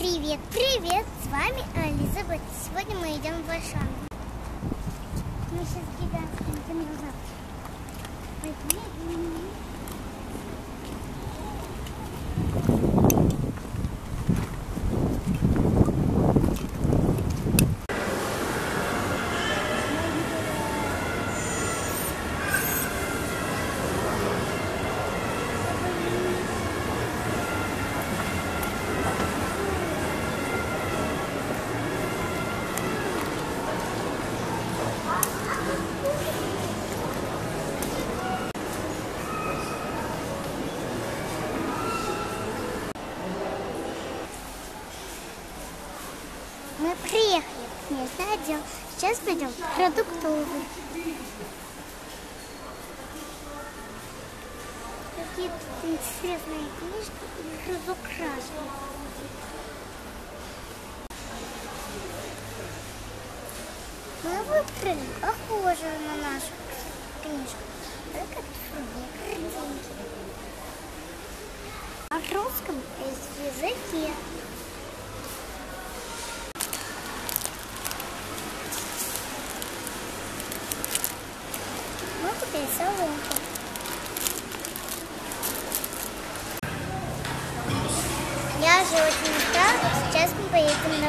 Привет, привет! С вами Элизабет. Сегодня мы идем в Ашан. Мы сейчас гигантским динозавром. Пойдем. Мы приехали в местный отдел. Сейчас пойдем в продуктовый. Какие тут интересные книжки и разукрашены. Мы выбрали похожую на нашу книжку. Только другие картинки. А в русском есть языке. Мы купили Я же очень устала, сейчас мы поедем.